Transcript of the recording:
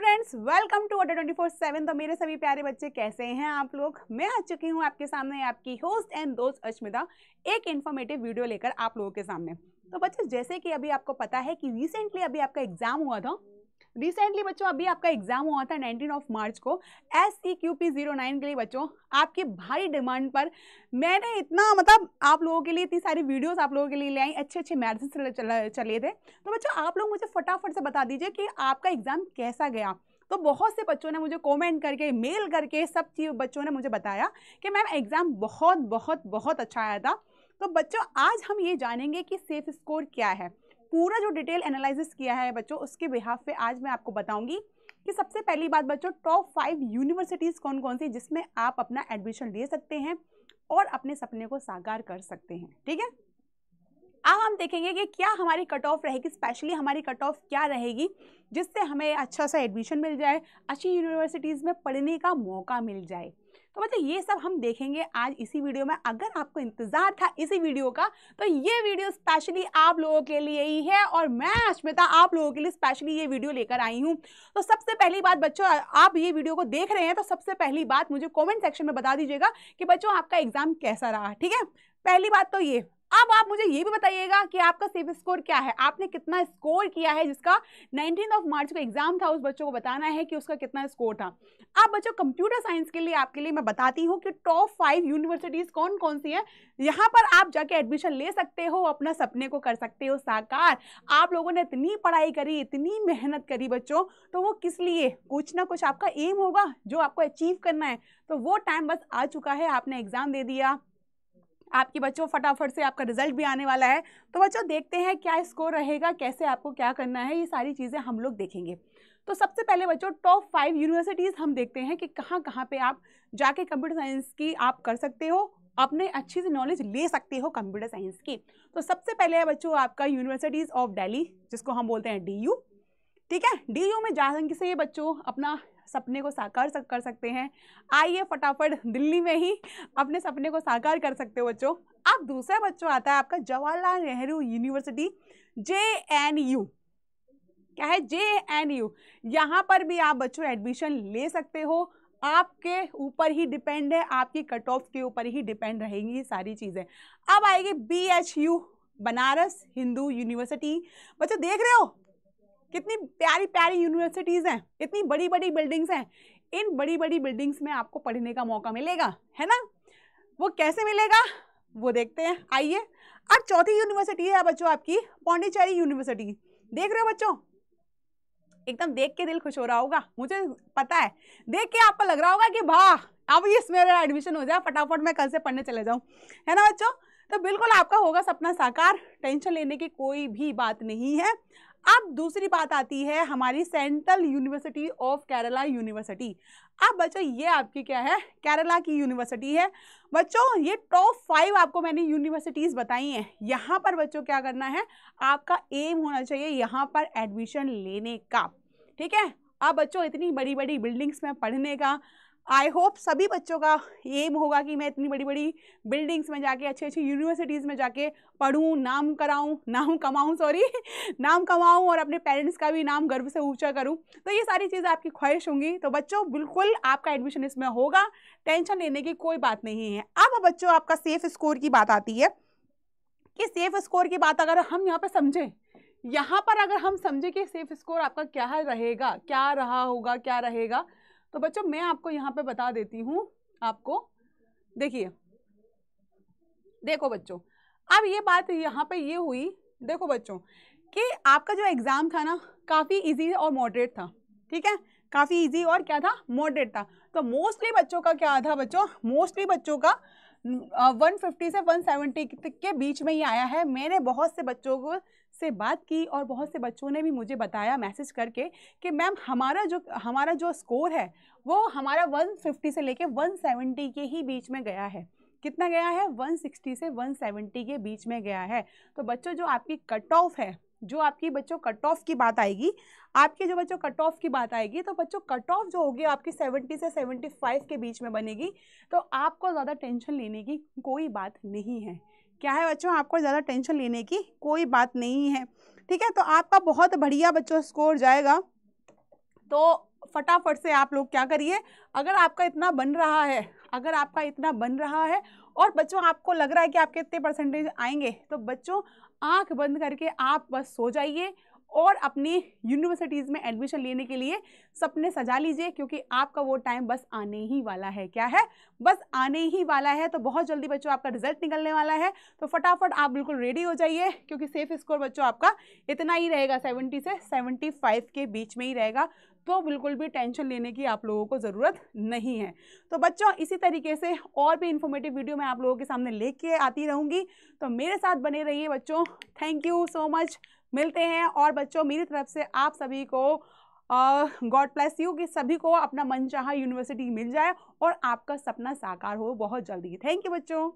Students welcome to Adda twenty four seven तो मेरे सभी प्यारे बच्चे, कैसे हैं आप लोग? मैं आ चुकी हूँ आपके सामने, आपकी होस्ट एंड दोस्त अश्मिता, एक इन्फॉर्मेटिव वीडियो लेकर आप लोगों के सामने। तो बच्चे, जैसे कि अभी आपको पता है कि रिसेंटली अभी आपका एग्ज़ाम हुआ था रिसेंटली बच्चों, अभी आपका एग्ज़ाम हुआ था 19 ऑफ़ मार्च को। S C Q P zero nine के लिए बच्चों, आपकी भारी डिमांड पर मैंने इतना मतलब आप लोगों के लिए इतनी सारी वीडियोस आप लोगों के लिए ले आई अच्छे अच्छे मैसेज चले थे। तो बच्चों, आप लोग मुझे फटाफट से बता दीजिए कि आपका एग्ज़ाम कैसा गया। तो बहुत से बच्चों ने मुझे कमेंट करके मेल करके, सब चीज़ बच्चों ने मुझे बताया कि मैम एग्ज़ाम बहुत बहुत बहुत अच्छा आया था। तो बच्चों, आज हम ये जानेंगे कि सेफ़ स्कोर क्या है। पूरा जो डिटेल एनालिसिस किया है बच्चों, उसके बिहाफ पे आज मैं आपको बताऊँगी कि सबसे पहली बात बच्चों टॉप फाइव यूनिवर्सिटीज़ कौन कौन सी जिसमें आप अपना एडमिशन ले सकते हैं और अपने सपने को साकार कर सकते हैं, ठीक है? अब हम देखेंगे कि क्या हमारी कट ऑफ़ रहेगी स्पेशली हमारी कट ऑफ़ क्या रहेगी, जिससे हमें अच्छा सा एडमिशन मिल जाए, अच्छी यूनिवर्सिटीज़ में पढ़ने का मौका मिल जाए। तो मतलब ये सब हम देखेंगे आज इसी वीडियो में। अगर आपको इंतज़ार था इसी वीडियो का तो ये वीडियो स्पेशली आप लोगों के लिए ही है और मैं अश्मिता आप लोगों के लिए स्पेशली ये वीडियो लेकर आई हूँ। तो सबसे पहली बात बच्चों, आप ये वीडियो को देख रहे हैं तो सबसे पहली बात मुझे कॉमेंट सेक्शन में बता दीजिएगा कि बच्चों आपका एग्ज़ाम कैसा रहा, ठीक है? पहली बात तो ये अब आप मुझे ये भी बताइएगा कि आपका सेफ़ स्कोर क्या है? आपने कितना स्कोर किया है जिसका नाइनटीन ऑफ़ मार्च का एग्ज़ाम था, उस बच्चों को बताना है कि उसका कितना स्कोर था। अब बच्चों, कंप्यूटर साइंस के लिए, आपके लिए मैं बताती हूँ कि टॉप फाइव यूनिवर्सिटीज़ कौन कौन सी हैं। यहाँ पर आप जाके एडमिशन ले सकते हो, अपना सपने को कर सकते हो, साकार। आप लोगों ने इतनी पढ़ाई करी, इतनी मेहनत करी बच्चों तो वो किस लिए? कुछ ना कुछ आपका एम होगा, जो आपको अचीव करना है। तो वो टाइम बस आ चुका है, आपने एग्ज़ाम दे दिया। आपके बच्चों, फटाफट से आपका रिज़ल्ट भी आने वाला है। तो बच्चों, देखते हैं क्या स्कोर रहेगा, कैसे आपको क्या करना है, ये सारी चीज़ें हम लोग देखेंगे। तो सबसे पहले बच्चों टॉप फाइव यूनिवर्सिटीज़ हम देखते हैं कि कहाँ कहाँ पे आप जाके कंप्यूटर साइंस की आप कर सकते हो, अपने अच्छी से नॉलेज ले सकते हो कंप्यूटर साइंस की। तो सबसे पहले है बच्चों, आपका यूनिवर्सिटीज़ ऑफ़ दिल्ली जिसको हम बोलते हैं DU ठीक है? डी यू में जा से बच्चों अपना सपने को साकार सक, कर सकते हैं। आइए फटाफट दिल्ली में ही अपने सपने को साकार कर सकते हो बच्चों। अब दूसरा बच्चों आता है आपका Jawaharlal Nehru university J N U क्या है? जे एन यू यहाँ पर भी आप बच्चों एडमिशन ले सकते हो। आपके ऊपर ही डिपेंड है आपकी कट ऑफ़ के ऊपर ही डिपेंड रहेंगी ये सारी चीज़ें। अब आएगी B H U Banaras Hindu university. बच्चों देख रहे हो? कितनी प्यारी प्यारी यूनिवर्सिटीज़ हैं इतनी बड़ी बड़ी बिल्डिंग्स हैं, इन बड़ी बड़ी बिल्डिंग्स में आपको पढ़ने का मौका मिलेगा, है ना? वो कैसे मिलेगा? वो देखते हैं, आइए। अब चौथी यूनिवर्सिटी है बच्चों आपकी पौंडीचेरी यूनिवर्सिटी देख रहे हो बच्चों? एकदम देख के दिल खुश हो रहा होगा, मुझे पता है। देख के आपको लग रहा होगा कि वाह, अब इस मेरा एडमिशन हो जाए, फटाफट मैं कल से पढ़ने चले जाऊँ, है ना बच्चों? तो बिल्कुल आपका होगा सपना साकार, टेंशन लेने की कोई भी बात नहीं है। अब दूसरी बात आती है हमारी central university of Kerala university. अब बच्चों, ये आपकी क्या है? केरला की यूनिवर्सिटी है। बच्चों, ये टॉप फाइव आपको मैंने यूनिवर्सिटीज़ बताई हैं। यहाँ पर बच्चों क्या करना है? आपका एम होना चाहिए यहाँ पर एडमिशन लेने का। ठीक है? अब बच्चों, इतनी बड़ी बड़ी बिल्डिंग्स में पढ़ने का आई होप सभी बच्चों का एम होगा कि मैं इतनी बड़ी बड़ी बिल्डिंग्स में जाके अच्छी अच्छी यूनिवर्सिटीज़ में जाके पढ़ूँ, नाम कराऊँ, नाम कमाऊँ सॉरी नाम कमाऊँ और अपने पेरेंट्स का भी नाम गर्व से ऊँचा करूँ। तो ये सारी चीज़ें आपकी ख्वाहिश होंगी। तो बच्चों, बिल्कुल आपका एडमिशन इसमें होगा। टेंशन लेने की कोई बात नहीं है। अब बच्चों, आपका सेफ़ स्कोर की बात आती है कि सेफ़ स्कोर की बात अगर हम यहाँ पर समझें, यहाँ पर अगर हम समझें कि सेफ़ स्कोर आपका क्या रहेगा, क्या रहा होगा, क्या रहेगा तो बच्चों, मैं आपको यहाँ पे बता देती हूँ, आपको। देखिए। देखो बच्चों, अब ये बात यहाँ पे ये हुई, देखो बच्चों, कि आपका जो एग्ज़ाम था ना, काफ़ी इजी और मॉडरेट था, ठीक है? काफ़ी इजी और क्या था? मॉडरेट था। तो मोस्टली बच्चों का क्या था बच्चों? मोस्टली बच्चों का वन फिफ्टी से वन सेवेंटी के बीच में ही आया है। मैंने बहुत से बच्चों को से बात की और बहुत से बच्चों ने भी मुझे बताया मैसेज करके कि मैम हमारा जो हमारा जो स्कोर है, वो हमारा 150 से लेके 170 के ही बीच में गया है। कितना गया है? 160 से 170 के बीच में गया है। तो बच्चों, जो आपकी कट ऑफ़ है जो आपकी बच्चों कट ऑफ़ की बात आएगी, आपके जो बच्चों कट ऑफ़ की बात आएगी तो बच्चों कट ऑफ़ जो होगी, आपकी 70 से 75 के बीच में बनेगी तो आपको ज़्यादा टेंशन लेने की कोई बात नहीं है। क्या है बच्चों? आपको ज़्यादा टेंशन लेने की कोई बात नहीं है। ठीक है? तो आपका बहुत बढ़िया बच्चों स्कोर जाएगा। तो फटाफट से आप लोग क्या करिए? अगर आपका इतना बन रहा है, अगर आपका इतना बन रहा है और बच्चों, आपको लग रहा है कि आपके इतने परसेंटेज आएँगे तो बच्चों, आँख बंद करके आप बस सो जाइए और अपनी यूनिवर्सिटीज़ में एडमिशन लेने के लिए सपने सजा लीजिए, क्योंकि आपका वो टाइम बस आने ही वाला है। क्या है? बस आने ही वाला है तो बहुत जल्दी बच्चों, आपका रिज़ल्ट निकलने वाला है तो फटाफट आप बिल्कुल रेडी हो जाइए, क्योंकि सेफ़ स्कोर बच्चों, आपका इतना ही रहेगा सेवेंटी से सेवेंटी के बीच में ही रहेगा। तो बिल्कुल भी टेंशन लेने की आप लोगों को ज़रूरत नहीं है। तो बच्चों, इसी तरीके से और भी इन्फॉर्मेटिव वीडियो मैं आप लोगों के सामने लेके आती रहूँगी। तो मेरे साथ बने रहिए बच्चों। थैंक यू सो मच मिलते हैं और बच्चों, मेरी तरफ़ से आप सभी को गॉड प्लस यू कि सभी को अपना मनचाहा यूनिवर्सिटी मिल जाए और आपका सपना साकार हो बहुत जल्दी। थैंक यू बच्चों।